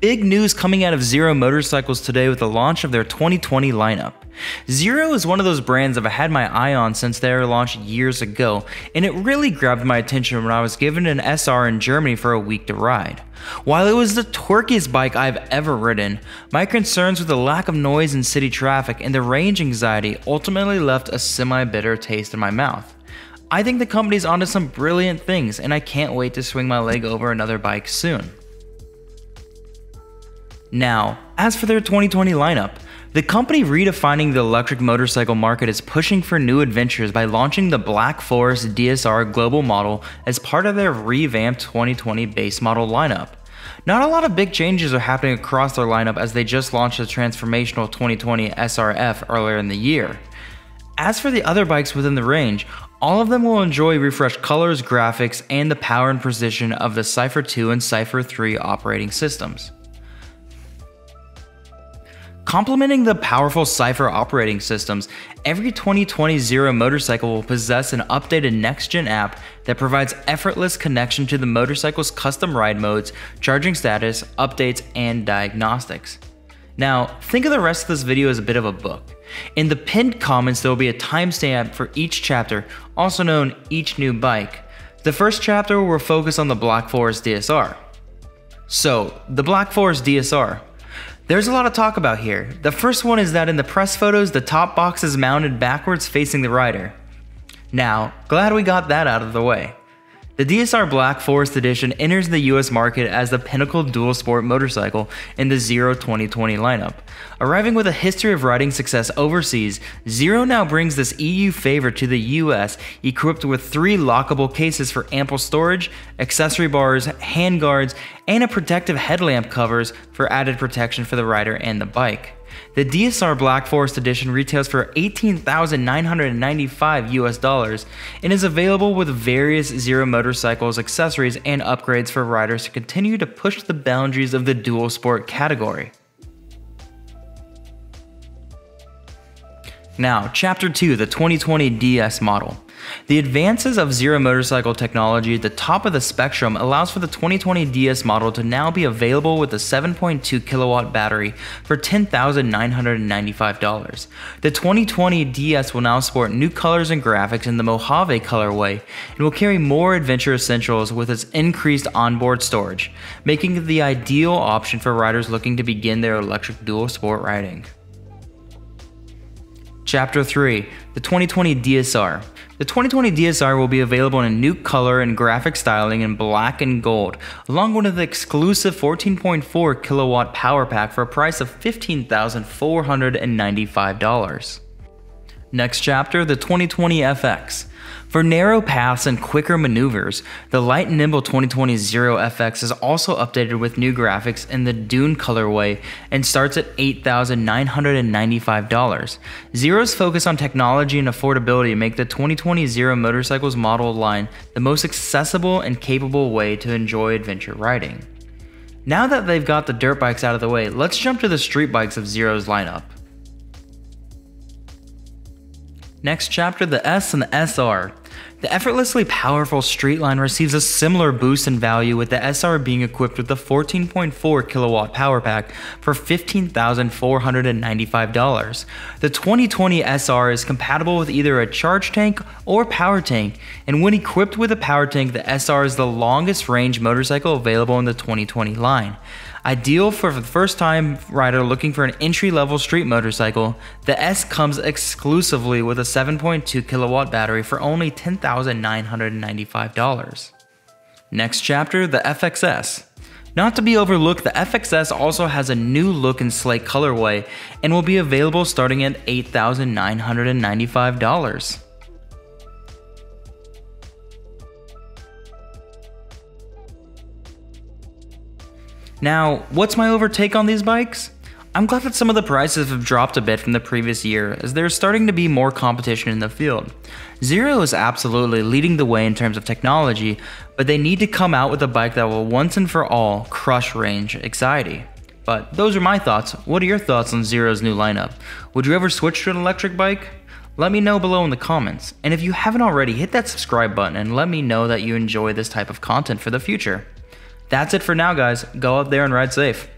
Big news coming out of Zero Motorcycles today with the launch of their 2020 lineup. Zero is one of those brands I've had my eye on since their launch years ago, and it really grabbed my attention when I was given an SR in Germany for a week to ride. While it was the torquiest bike I've ever ridden, my concerns with the lack of noise in city traffic and the range anxiety ultimately left a semi bitter taste in my mouth. I think the company's onto some brilliant things, and I can't wait to swing my leg over another bike soon. Now, as for their 2020 lineup, the company redefining the electric motorcycle market is pushing for new adventures by launching the Black Forest DSR global model as part of their revamped 2020 base model lineup. Not a lot of big changes are happening across their lineup as they just launched the transformational 2020 SRF earlier in the year. As for the other bikes within the range, all of them will enjoy refreshed colors, graphics, and the power and precision of the Cypher 2 and Cypher 3 operating systems. Complementing the powerful Cypher operating systems, every 2020 Zero motorcycle will possess an updated next gen app that provides effortless connection to the motorcycle's custom ride modes, charging status, updates, and diagnostics. Now, think of the rest of this video as a bit of a book. In the pinned comments, there will be a timestamp for each chapter, also known each new bike. The first chapter will focus on the Black Forest DSR. So, the Black Forest DSR. There's a lot of talk about here. The first one is that in the press photos, the top box is mounted backwards facing the rider. Now, glad we got that out of the way. The DSR Black Forest Edition enters the US market as the pinnacle dual sport motorcycle in the Zero 2020 lineup. Arriving with a history of riding success overseas, Zero now brings this EU favorite to the US equipped with three lockable cases for ample storage, accessory bars, handguards, and a protective headlamp covers for added protection for the rider and the bike. The DSR Black Forest Edition retails for 18,995 US dollars and is available with various Zero motorcycles, accessories, and upgrades for riders to continue to push the boundaries of the dual sport category. Now, Chapter 2 The 2020 DS Model. The advances of Zero motorcycle technology at the top of the spectrum allows for the 2020 DS model to now be available with a 7.2 kilowatt battery for $10,995. The 2020 DS will now sport new colors and graphics in the Mojave colorway and will carry more adventure essentials with its increased onboard storage, making it the ideal option for riders looking to begin their electric dual sport riding. Chapter 3 The 2020 DSR the 2020 DSR will be available in a new color and graphic styling in black and gold, along with an exclusive 14.4 kilowatt power pack for a price of $15,495. Next chapter, the 2020 FX. For narrow paths and quicker maneuvers, the light and nimble 2020 Zero FX is also updated with new graphics in the Dune colorway and starts at $8,995. Zero's focus on technology and affordability make the 2020 Zero motorcycles model line the most accessible and capable way to enjoy adventure riding. Now that they've got the dirt bikes out of the way, let's jump to the street bikes of Zero's lineup. Next chapter, the S and the SR. The effortlessly powerful Streetline receives a similar boost in value with the SR being equipped with the 14.4 kilowatt power pack for $15,495. The 2020 SR is compatible with either a charge tank or power tank, and when equipped with a power tank, the SR is the longest range motorcycle available in the 2020 line. Ideal for the first time rider looking for an entry level street motorcycle, the S comes exclusively with a 7.2 kilowatt battery for only $10,995. Next chapter, the FXS. Not to be overlooked, the FXS also has a new look and slate colorway and will be available starting at $8,995. Now, what's my overtake on these bikes? I'm glad that some of the prices have dropped a bit from the previous year, as there's starting to be more competition in the field. Zero is absolutely leading the way in terms of technology, but they need to come out with a bike that will once and for all crush range anxiety. But those are my thoughts. What are your thoughts on Zero's new lineup? Would you ever switch to an electric bike? Let me know below in the comments. And if you haven't already, hit that subscribe button and let me know that you enjoy this type of content for the future. That's it for now, guys. Go out there and ride safe.